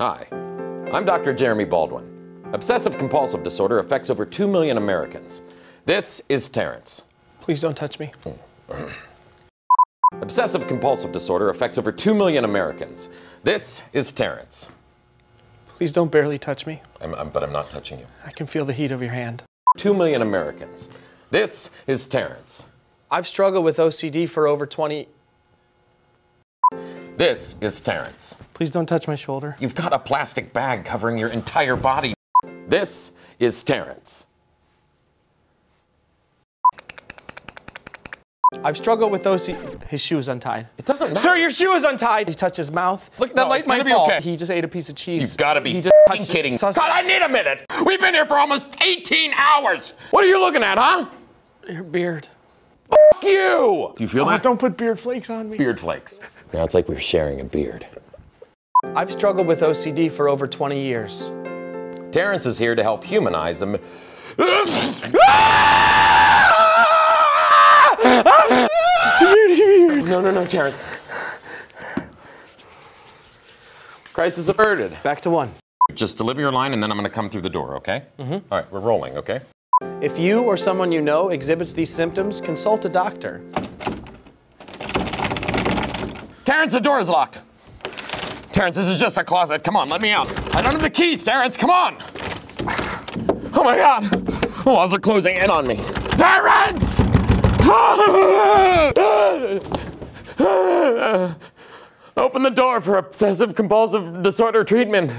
Hi, I'm Dr. Jeremy Baldwin. Obsessive compulsive disorder affects over 2 million Americans. This is Terrence. Please don't touch me. Obsessive compulsive disorder affects over 2 million Americans. This is Terrence. Please don't barely touch me. I'm, I'm- but I'm not touching you. I can feel the heat of your hand. 2 million Americans. This is Terrence. I've struggled with OCD for over 20. This is Terrence. Please don't touch my shoulder. You've got a plastic bag covering your entire body. This is Terrence. I've struggled with those. His shoe is untied. It doesn't matter. Sir, your shoe is untied. He touched his mouth. Look, that No, light it's might gonna be fall. okay. He just ate a piece of cheese. You've got to be He just kidding. Sus- God, I need a minute. We've been here for almost 18 hours. What are you looking at, huh? Your beard. Fuck you. You feel Oh, that? don't put beard flakes on me. Beard flakes. Now it's like we're sharing a beard. I've struggled with OCD for over 20 years. Terrence is here to help humanize them. no, no, no, Terrence. Crisis averted. Back to one. Just deliver your line and then I'm gonna come through the door, okay? Mm-hmm. All right, we're rolling, okay? If you or someone you know exhibits these symptoms, consult a doctor. Terrence, the door is locked. Terrence, this is just a closet. Come on, let me out. I don't have the keys, Terrence. Come on. Oh my God. The walls are closing in on me. Terrence! Open the door for obsessive compulsive disorder treatment.